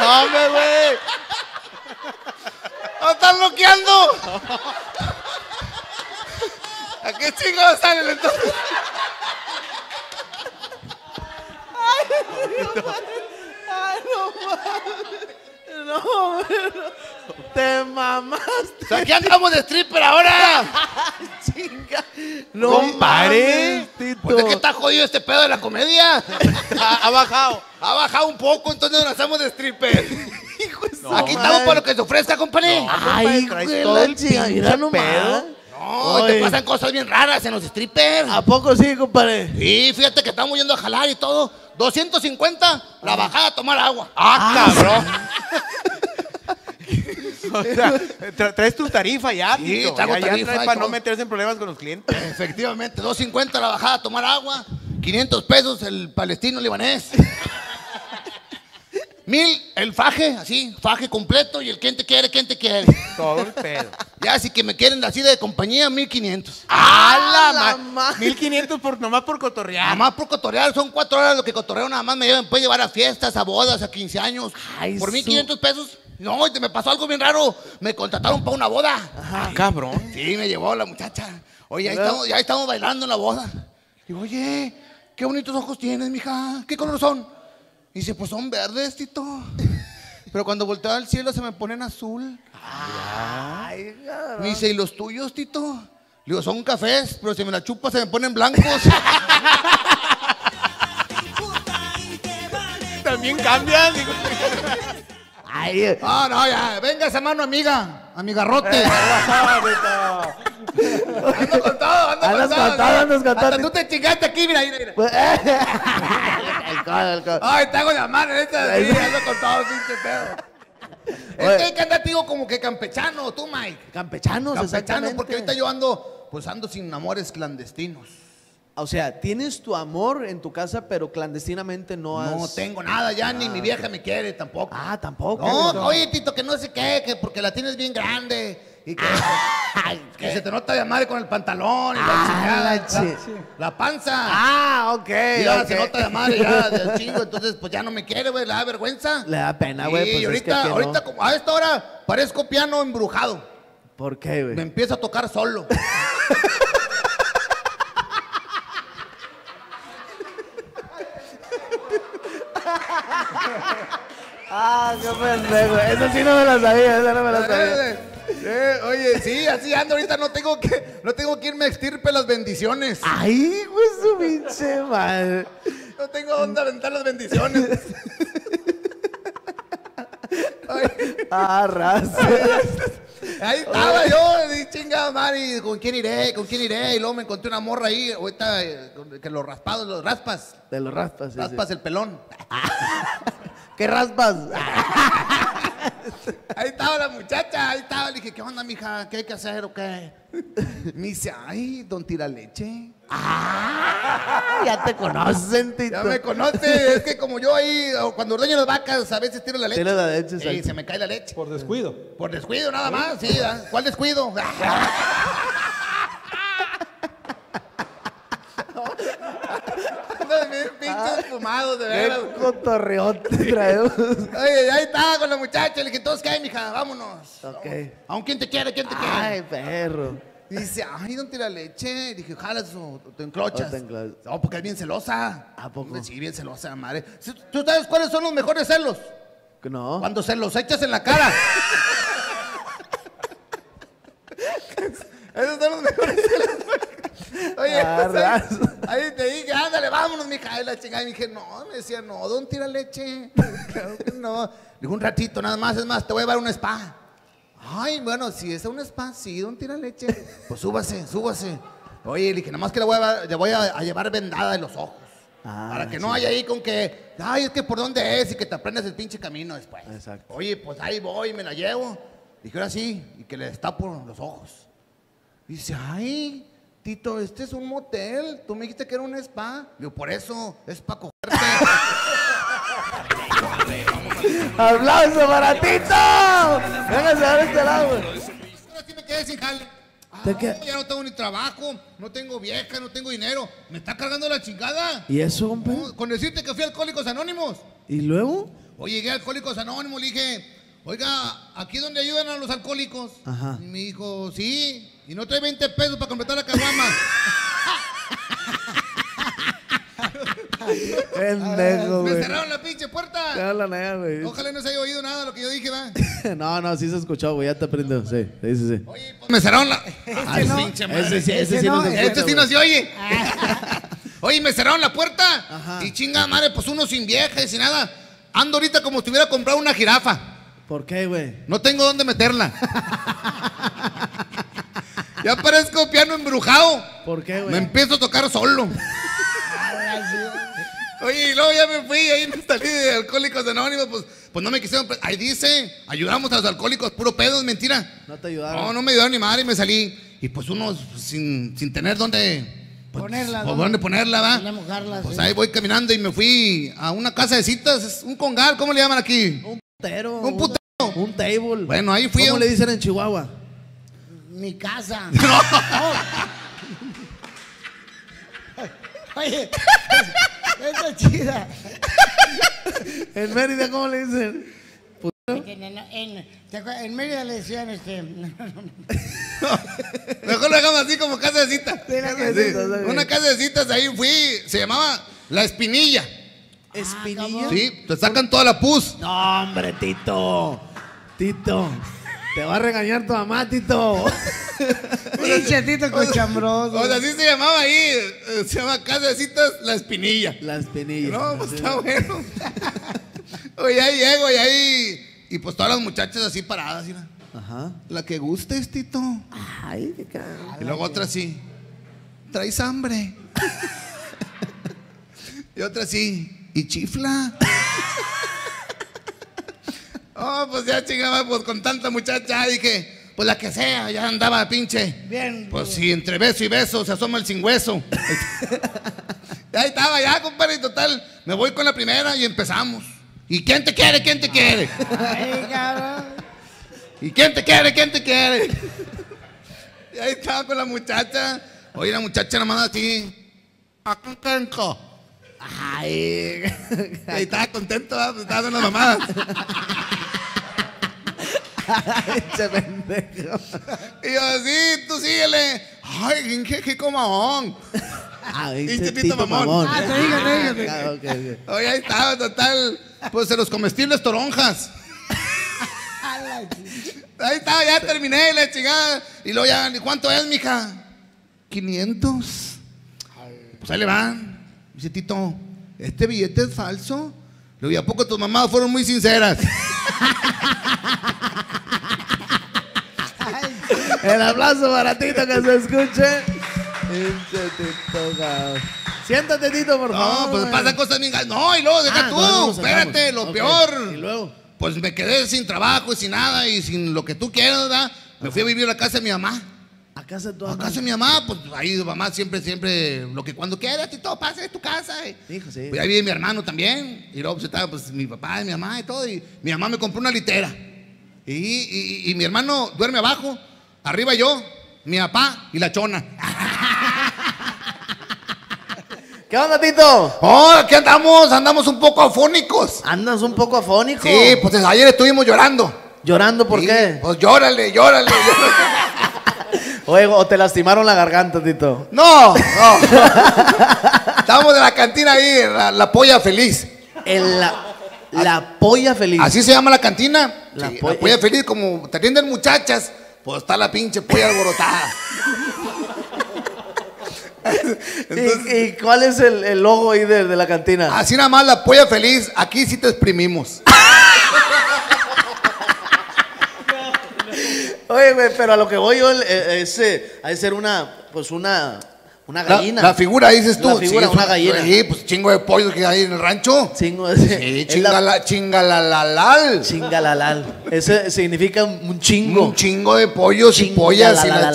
¡Hombre, güey! ¡Lo están bloqueando! ¿A qué chingados salen entonces? No, güey, no. Te mamaste, O sea, aquí andamos de stripper ahora. chinga. No Compadre. Pues es que está jodido este pedo de la comedia. Ha, ha bajado. Ha bajado un poco, entonces nos hacemos de stripper. Hijo de aquí estamos para lo que se ofrezca, compadre. Ay, traes güey, todo el chinga, pinche mira nomás. pedo. No, te pasan cosas bien raras en los strippers. ¿A poco sí, compadre? Sí, fíjate que estamos yendo a jalar y todo. 250 la bajada a tomar agua. ¡Ah, cabrón! o sea, tra- traes tu tarifa ya, Sí, Tito. traigo ya, ya tarifa traes y para no meterse en problemas con los clientes. Efectivamente, 250 la bajada a tomar agua. 500 pesos el palestino libanés. Mil el faje, así, faje completo y el quien te quiere, quien te quiere. Todo el pedo. Ya si que me quieren así de compañía, 1500. ¡Ah, la la ma- ma- 1500 por, nomás por cotorrear. Nada más por cotorrear, son cuatro horas lo que cotorreo, nada más me llevan, puede llevar a fiestas, a bodas, a 15 años. Ay, por su- 1500 pesos. No, y me pasó algo bien raro. Me contrataron para una boda. Ah, cabrón. Sí, me llevó la muchacha. Oye, ahí estamos, ya estamos bailando en la boda. Digo, oye, qué bonitos ojos tienes, mija. ¿Qué color son? dice, pues son verdes, Tito. Pero cuando volteo al cielo se me ponen azul. Ay, cabrón. Me dice, ¿y los tuyos, Tito? Le digo, son cafés, pero si me la chupa se me ponen blancos. También cambian. Ay, Ah, no, ya. Venga esa mano, amiga. Amigarrote. ando con todo, ando Andas con todo. con todo, andas con todo. Tú te chingaste aquí, mira, mira, mira. el codo, el codo. Ay, te hago la mano, esta. Sí, ando con todo, pinche pedo. Es que hay que andar, digo, como que campechano, tú, Mike. Campechanos, Campechano, exactamente. porque ahorita yo ando, pues ando sin amores clandestinos. O sea, tienes tu amor en tu casa, pero clandestinamente no has... No tengo nada ya, ni mi vieja me quiere tampoco. Ah, tampoco. No, oye, Tito, que no sé qué, que porque la tienes bien grande y que, Ay, que se te nota de madre con el pantalón y la Ah, chingada, la la, panza. Ah, ok. y ya se nota de madre ya del chingo, entonces pues ya no me quiere, güey, le da vergüenza. Le da pena, güey. Sí, pues y es ahorita, que no. ahorita como a esta hora parezco piano embrujado. ¿Por qué, Me güey? empieza a tocar solo. Ah, qué pendejo. Esa sí no me la sabía, esa no me la sabía. Eh, oye, sí, así ando ahorita, no tengo que, no tengo que irme a extirpe las bendiciones. Ay, güey, su pinche madre. No tengo dónde aventar las bendiciones. Ah, raza. Ahí estaba yo, y chingada madre, ¿con quién iré? ¿Con quién iré? Y luego me encontré una morra ahí, ahorita eh, que los raspados, los raspas, Te lo raspas, sí, raspas el pelón. ¿Qué raspas? Ahí estaba la muchacha, ahí estaba, le dije, ¿qué onda, mija? ¿Qué hay que hacer o qué? Me dice, ay, don tira leche. Ah, ya te conocen, Tito. Ya me conoce, es que como yo ahí, o cuando ordeño las vacas, a veces tiro la leche. Tira la leche, Y se me cae la leche. Por descuido. Por descuido nada más, sí. ¿ah? ¿Cuál descuido? Andan bien pinches fumados, de veras. Qué cotorreote traemos. Oye, ahí estaba con la muchacha. Le dije, ¿qué hay, mija? Vámonos. Ok. ¿Aún quién te quiere? ¿Quién te quiere? Ay, perro. Y dice, ay, don tira leche. dije, jalas o te enclochas. O te enclochas. No, porque es bien celosa. ¿A poco? Sí, bien celosa, madre. ¿Tú sabes cuáles son los mejores celos? No. Cuando se los echas en la cara. Esos son los mejores celos. Oye, Ah, pues ahí, ahí te dije, ándale, vámonos, mija. Y la chingada. Y dije, no, me decía, no, don tira leche. Claro que no. Digo, un ratito, nada más, es más, te voy a llevar a un spa. Ay, bueno, si es a un spa, sí, don tira leche. Pues súbase, súbase. Oye, le dije, nada más que le voy a, voy a, a llevar vendada de los ojos. Ah, para que no haya ahí con que, ay, es que por dónde es y que te aprendas el pinche camino después. Exacto. Oye, pues ahí voy, me la llevo. Dije, ahora sí, y que le destapo los ojos. Dice, ay, Tito, este es un motel. Tú me dijiste que era un spa. Digo, por eso, es para cogerte. ¡Aplauso para Tito! Véngase a ver este lado, güey. Ahora sí me quedé sin jale. Ah, ¿De qué? Ya no tengo ni trabajo, no tengo vieja, no tengo dinero. Me está cargando la chingada. ¿Y eso? No, con decirte que fui a Alcohólicos Anónimos. ¿Y luego? Oye, llegué a Alcohólicos Anónimos, le dije, oiga, ¿aquí donde ayudan a los alcohólicos? Ajá. Y me dijo, sí, y no trae 20 pesos para completar la caguama. Pendejo, me güey. cerraron la pinche Te puerta. hablan allá, güey. Ojalá no se haya oído nada de lo que yo dije, va. No, no, sí se escuchó, güey. Ya te aprendió. Sí, sí, sí. sí. Oye, pues me cerraron la... Ay, no. pinche madre. Ese sí, ese Ese sí no no, se escucha, Este sí no se oye. Oye, me cerraron la puerta. Ajá. Y chinga madre, pues uno sin vieja y sin nada. Ando ahorita como si hubiera comprado una jirafa. ¿Por qué, güey? No tengo dónde meterla. ya parezco piano embrujado. ¿Por qué, Me güey? empiezo a tocar solo. Oye, y luego ya me fui, ahí me salí de Alcohólicos Anónimos, pues, pues no me quisieron. Ahí dice, ayudamos a los alcohólicos, puro pedo, es mentira. No te ayudaron. No, no me ayudaron ni madre y me salí. Y pues uno sin, sin tener dónde pues, Ponerla, pues, ¿no? dónde ponerla, va. Dónde mojarla, Pues sí. ahí voy caminando y me fui a una casa de citas, es un congal, ¿cómo le llaman aquí? Un putero. Un putero. Un table. Bueno, ahí fui ¿Cómo le dicen en Chihuahua? Mi casa. Oye, esa es chida. En Mérida, ¿cómo le dicen? En, en- Mérida le decían este. Mejor lo dejamos así como casa de citas. Sí, la casa de Sí. Una casa de citas, ahí fui, se llamaba La Espinilla. Espinilla. Sí, te sacan toda la pus. No, hombre, Tito. Tito. Te va a regañar tu mamá, Tito. Pinche tito cochambroso. O sea, así se llamaba ahí, eh, se llama Casa de Citas La Espinilla. La espinilla. No, pues está bueno. Oye, ahí llego y ahí. Y pues todas las muchachas así paradas, mira. Ajá. La que gustes, Tito. Ay, qué cagado. Y luego otra así. ¿Traes hambre? y otra así. ¿Y chifla? Oh, pues ya chingaba, pues con tanta muchacha dije, pues la que sea, ya andaba pinche. Bien. Pues si entre beso y beso se asoma el sin hueso. ahí estaba ya, compadre, y total. Me voy con la primera y empezamos. ¿Y quién te quiere? ¿Quién te quiere? Ay, cabrón. ¿Y quién te quiere? ¿Quién te quiere? Y ahí estaba con la muchacha. Oye, la muchacha nada más así. Acancanco. Ay. Y ahí estaba contento, ¿verdad? Pues estaba dando las mamadas. Che pendejo. Y yo, sí, tú síguele. Ay, qué, qué. Ay, Y che, Tito Mamón. Ah, te digo, te digo, te digo. Ah, ok, ok. Oye, ahí estaba, total. Pues de los comestibles toronjas. Ahí estaba, ya terminé la chingada. Y luego ya, ¿y cuánto es, mija? 500. Pues ahí le van. Dice Tito, ¿este billete es falso? Le digo, ¿y a poco tus mamás fueron muy sinceras? El aplauso para Tito que se escuche. Siéntate, Tito, por favor. No, pues pasan cosas bien No, y luego deja Ah, tú, espérate, lo peor. Y luego. Pues me quedé sin trabajo y sin nada y sin lo que tú quieras, ¿verdad? Me fui a vivir a la casa de mi mamá. Casa de tu A mamá. casa de mi mamá, pues ahí mamá siempre, siempre, lo que cuando quieras, Tito, pasa de tu casa. eh. Hijo, sí. Pues ahí vive mi hermano también. Y luego pues, estaba pues, mi papá y mi mamá y todo. Y mi mamá me compró una litera. Y, y- y mi hermano duerme abajo, arriba yo, mi papá y la chona. ¿Qué onda, Tito? Oh, aquí andamos, andamos un poco afónicos. Andas un poco afónico. Sí, pues ayer estuvimos llorando. ¿Llorando por Sí, qué? Pues llórale, llórale, llórale. Oye, o te lastimaron la garganta, Tito. No, no. Estábamos en la cantina ahí, la, la polla feliz. El, la, la polla feliz. Así se llama la cantina. La Sí, polla- la polla feliz, como te atienden muchachas, pues está la pinche polla alborotada. ¿Y, y cuál es el, el logo ahí de, de la cantina? Así nada más la polla feliz, aquí sí te exprimimos. Oye, güey, pero a lo que voy yo, eh, ese, ha de ser una, pues una, una gallina. la figura, dices tú. La figura, es una gallina. Sí, pues chingo de pollos que hay en el rancho. Chingo ese. Sí, es la- chingala, chingalalal. Chingalalal. Ese significa un chingo. Un chingo de pollos y pollas y la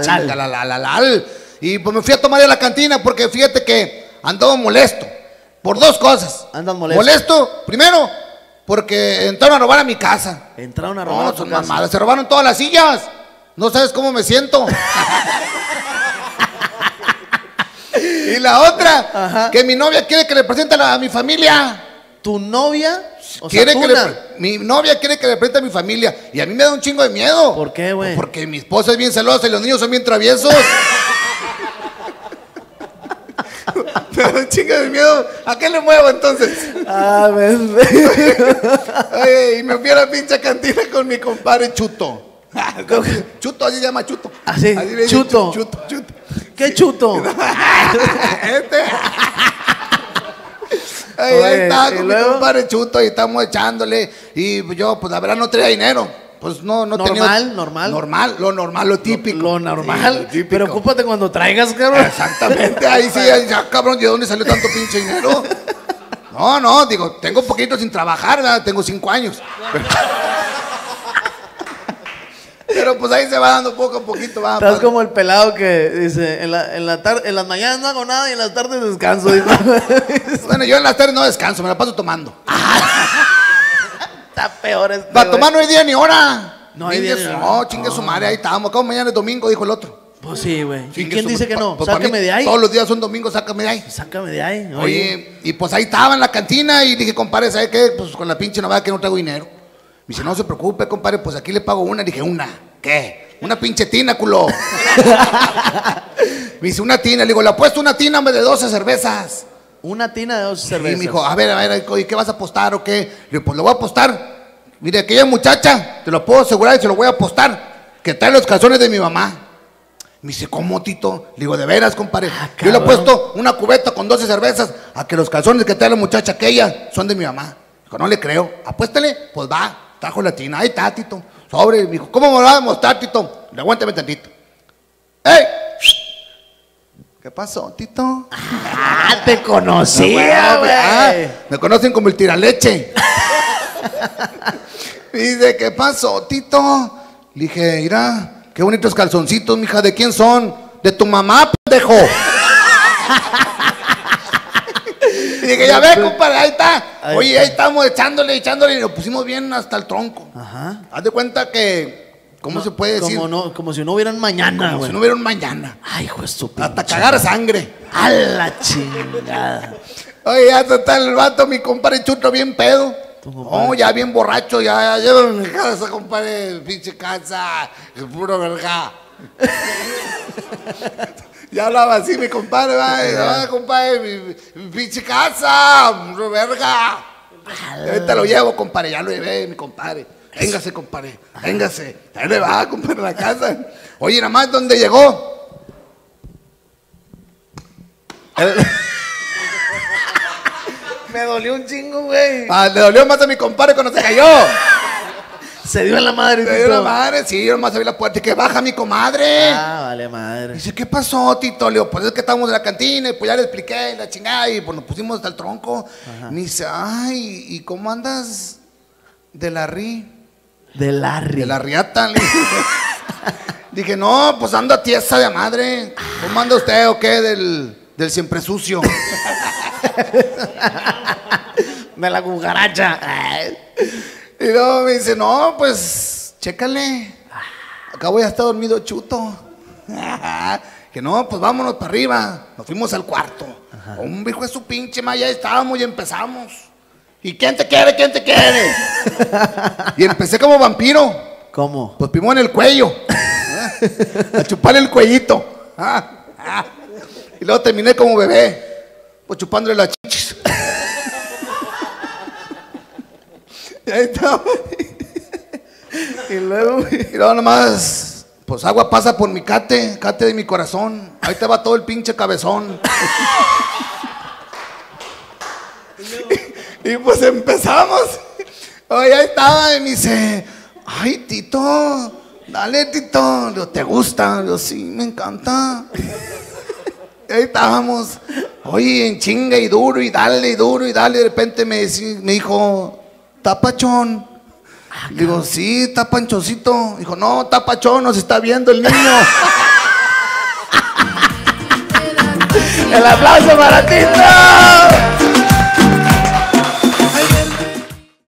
chingalalalal. Y pues me fui a tomar a la cantina porque fíjate que andaba molesto. Por dos cosas. Andas molesto. Molesto, primero, porque entraron a robar a mi casa. Entraron a robar No, a tu son casa. mamadas. Se robaron todas las sillas. No sabes cómo me siento. y la otra, Ajá. que mi novia quiere que le presente a, la- a mi familia. ¿Tu novia O sea, que le mi novia quiere que le presente a mi familia y a mí me da un chingo de miedo. ¿Por qué, güey? Porque mi esposa es bien celosa y los niños son bien traviesos. me da un chingo de miedo. ¿A qué le muevo entonces? Ah, ves, Oye, y me fui a la pinche cantina con mi compadre Chuto. Chuto, así se llama Chuto. Ah, sí, Así dicen, Chuto. Chuto, Chuto. ¡Qué chuto! Este. Oye, ahí está ¿y con mi luego? compadre Chuto y estamos echándole. Y yo, pues la verdad, no traía dinero. Pues no, no tenía. Normal, normal. Normal, lo normal, lo típico. Lo normal. Sí, lo típico. Pero ocúpate cuando traigas, cabrón. Exactamente, ahí sí, ahí ya, cabrón, ¿de dónde salió tanto pinche dinero? No, no, digo, tengo poquito sin trabajar, ¿verdad? tengo cinco años. Pero pues ahí se va dando poco a poquito, va. Estás como el pelado que dice, en, la, en, la tar- en las mañanas no hago nada y en las tardes descanso. Bueno, yo en las tardes no descanso, me la paso tomando. Está peor este, Para tomar no hay día ni hora. No hay día ni hora. No, chingue su madre, ahí estamos. Como mañana es domingo, dijo el otro. Pues sí, güey. ¿Y quién dice que pa- no? pues, Sácame de ahí. Todos los días son domingos, sácame de ahí. Sácame de ahí. Oye, y pues ahí estaba en la cantina y dije, compadre, ¿sabe qué? Pues con la pinche novela que no traigo dinero. Me dice, no se preocupe, compadre, pues aquí le pago una. dije, ¿una? ¿Qué? Una pinche tina, culo. me dice, una tina. Le digo, le apuesto una tina, hombre, de 12 cervezas. Una tina de dos Y cervezas. me dijo, a ver, a ver, ¿y qué vas a apostar o qué? Le digo, pues lo voy a apostar. Mire, aquella muchacha, te lo puedo asegurar y se lo voy a apostar, que trae los calzones de mi mamá. Me dice, ¿cómo, Tito? Le digo, de veras, compadre. Ah, Yo le he puesto una cubeta con 12 cervezas a que los calzones que trae la muchacha aquella son de mi mamá. Dijo, no le creo. Apuéstale, pues va. Trajo la tina. Ahí está, Tito. Sobre. Me dijo, ¿cómo me lo va a demostrar, Tito? Le aguántame tantito. ¡Ey! ¿Qué pasó, Tito? Ah, te conocía, Ah, güey. ah, me conocen como el tiraleche. Dice, ¿qué pasó, Tito? Le dije, mira, qué bonitos calzoncitos, mija, ¿de quién son? De tu mamá, pendejo. y dije, ya ve, compadre, ahí está. Oye, ahí estamos echándole, echándole, y lo pusimos bien hasta el tronco. Ajá. Haz de cuenta que, ¿cómo se puede decir? Como, no, como si no hubieran mañana, Como güey. si no hubiera un mañana. Ay, hijo de su Hasta cagar sangre. A la chingada. Oye, ya está el vato, mi compadre chuto bien pedo. Tu compadre. Oh, ya bien borracho, ya, ya llevo mi casa, compadre, pinche casa, el puro verga. ya hablaba así mi compadre, va, "Ah, compadre, mi, mi pinche casa, puro verga. Y ahorita lo llevo, compadre, ya lo llevé, mi compadre. Véngase, compadre, véngase. Ahí le va, compadre, a la casa. Oye, nada más, ¿dónde llegó? Me dolió un chingo, güey. Ah, le dolió más a mi compadre cuando se cayó. Se dio en la madre. Le dio Tito. la madre, sí, yo nomás abrí la puerta y que baja mi comadre. Ah, vale madre. Dice, ¿qué pasó, Tito? Le digo, pues es que estábamos en la cantina y pues ya le expliqué y la chingada y pues nos pusimos hasta el tronco. Me dice, ay, ¿y cómo andas de la ri? De Larry. De la riata. Le dije, Dije, no, pues anda tiesa de madre. ¿Cómo anda usted o qué? Del, del siempre sucio. De la cucaracha. Y luego me dice, no, pues, chécale. Acá voy a estar dormido chuto. que no, pues vámonos para arriba. Nos fuimos al cuarto. Un hijo de su pinche ma, ya estábamos y empezamos. ¿Y quién te quiere? ¿Quién te quiere? y empecé como vampiro. ¿Cómo? Pues primero en el cuello. a chuparle el cuellito. Ah, ah. Y luego terminé como bebé. Pues chupándole las chichis. y ahí estamos. Y luego. Y luego nomás, pues agua pasa por mi cate, cate de mi corazón. Ahí te va todo el pinche cabezón. y, y pues empezamos. Oye, ahí estaba y me dice, ay, Tito, dale, Tito. Digo, ¿te gusta? Digo, sí, me encanta. Y ahí estábamos. Oye, en chinga y duro y dale y duro y dale. De repente me, decí- me dijo, tapachón. Le digo, sí, está panchocito. Dijo, no, está pachón, nos está viendo el niño. El aplauso para Tito.